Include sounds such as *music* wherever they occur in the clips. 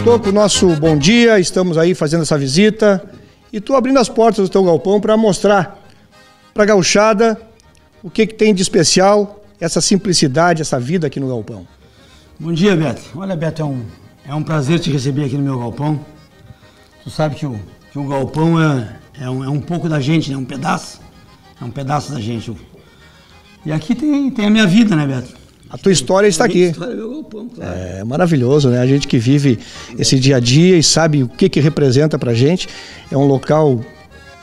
Toco, nosso bom dia, estamos aí fazendo essa visita e tu abrindo as portas do teu galpão para mostrar para a gauchada o que, que tem de especial essa simplicidade, essa vida aqui no galpão. Bom dia, Beto. Olha, Beto, é um, é um prazer te receber aqui no meu galpão. Tu sabe que o, que o galpão é, é, um, é um pouco da gente, né? Um pedaço. É um pedaço da gente. E aqui tem, tem a minha vida, né, Beto? A tua história está aqui. História é meu galpão, claro. É maravilhoso, né? A gente que vive esse dia a dia e sabe o que, que representa pra gente. É um local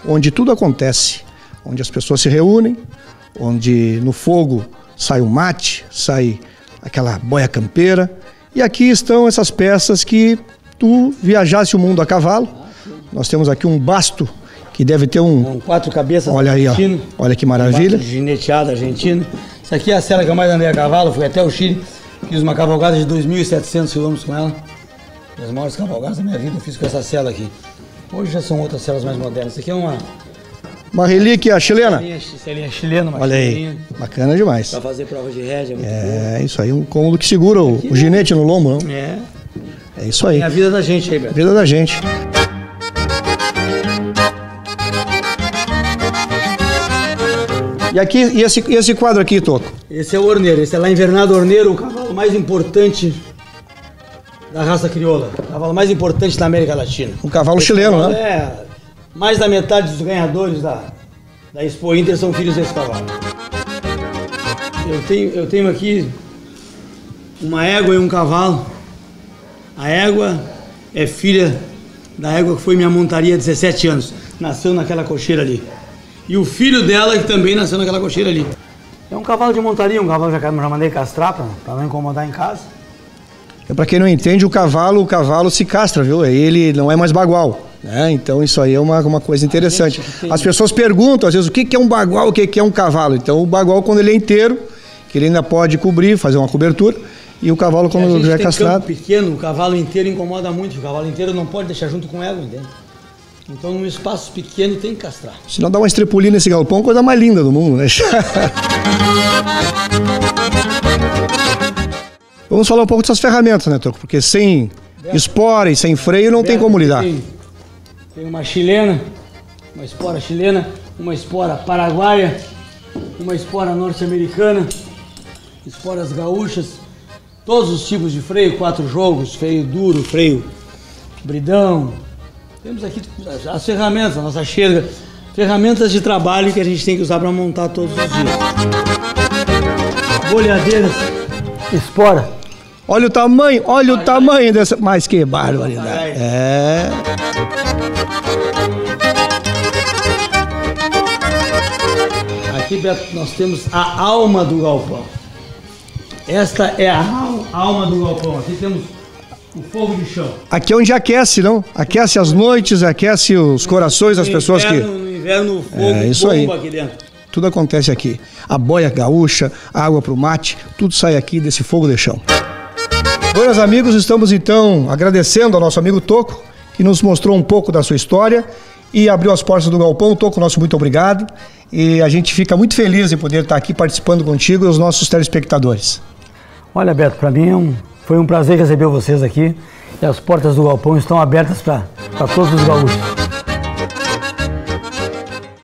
onde tudo acontece, onde as pessoas se reúnem, onde no fogo sai o mate, sai aquela boia campeira. E aqui estão essas peças que tu viajasse o mundo a cavalo. Nós temos aqui um basto que deve ter um. Com quatro cabeças. Olha aí, ó. Olha que maravilha. um Gineteado argentino. Isso aqui é a cela que eu mais andei a cavalo, fui até o Chile. Fiz uma cavalgada de 2.700 quilômetros com ela. As maiores cavalgadas da minha vida eu fiz com essa cela aqui. Hoje já são outras celas mais modernas. Isso aqui é uma Uma relíquia chilena. celinha, celinha chilena, uma Olha aí. chileninha, Bacana demais. Pra fazer prova de rédea, muito É isso aí, um cômodo que segura o, o ginete no lombo, não? É. É isso aí. Tem a vida da gente aí, Beto. Vida da gente. E aqui, e esse, e esse quadro aqui, Toco? Esse é o Orneiro, esse é lá Invernado Orneiro, o cavalo mais importante da raça crioula. O cavalo mais importante da América Latina. Um cavalo chileno, Cavalo né? É, mais da metade dos ganhadores da, da Expo Inter são filhos desse cavalo. Eu tenho, eu tenho aqui uma égua e um cavalo. A égua é filha da égua que foi minha montaria há 17 anos. Nasceu naquela cocheira ali. E o filho dela que também nasceu naquela cocheira ali. É um cavalo de montaria, um cavalo que já, já mandei castrar pra, pra não incomodar em casa. É para quem não entende, o cavalo, o cavalo se castra, viu? Ele não é mais bagual. Né? Então isso aí é uma, uma coisa interessante. As pessoas perguntam, às vezes, o que que é um bagual, o que que é um cavalo. Então o bagual, quando ele é inteiro, que ele ainda pode cobrir, fazer uma cobertura, e o cavalo, a quando já é castrado. pequeno, o cavalo inteiro incomoda muito. O cavalo inteiro não pode deixar junto com ela, entende? Então, num espaço pequeno, tem que castrar. Se não dá uma estrepulinha nesse galpão, coisa mais linda do mundo, né? *laughs* Vamos falar um pouco dessas ferramentas, né, Toco? Porque sem espora e sem freio não tem como lidar. Tem, tem uma chilena, uma espora chilena, uma espora paraguaia, uma espora norte-americana, esporas gaúchas, todos os tipos de freio, quatro jogos, freio duro, freio bridão. Temos aqui as- as ferramentas, a nossa xerga, ferramentas de trabalho que a gente tem que usar para montar todos os dias. Bolhadeiras, espora, Olha o tamanho, olha o tamanho dessa. Mas que barbaridade. É. Aqui, Beto, nós temos a alma do galpão. Esta é a al- alma do galpão. Aqui temos o fogo de chão. Aqui é onde aquece, não? Aquece as noites, aquece os corações das pessoas que. No inverno, o fogo É, isso bomba aí. aqui dentro. Tudo acontece aqui. A boia gaúcha, a água pro mate, tudo sai aqui desse fogo de chão. Buenas amigos, estamos então agradecendo ao nosso amigo Toco, que nos mostrou um pouco da sua história e abriu as portas do galpão. Toco, nosso muito obrigado. E a gente fica muito feliz em poder estar aqui participando contigo e os nossos telespectadores. Olha, Beto, para mim é um- foi um prazer receber vocês aqui. E as portas do galpão estão abertas para todos os gaúchos.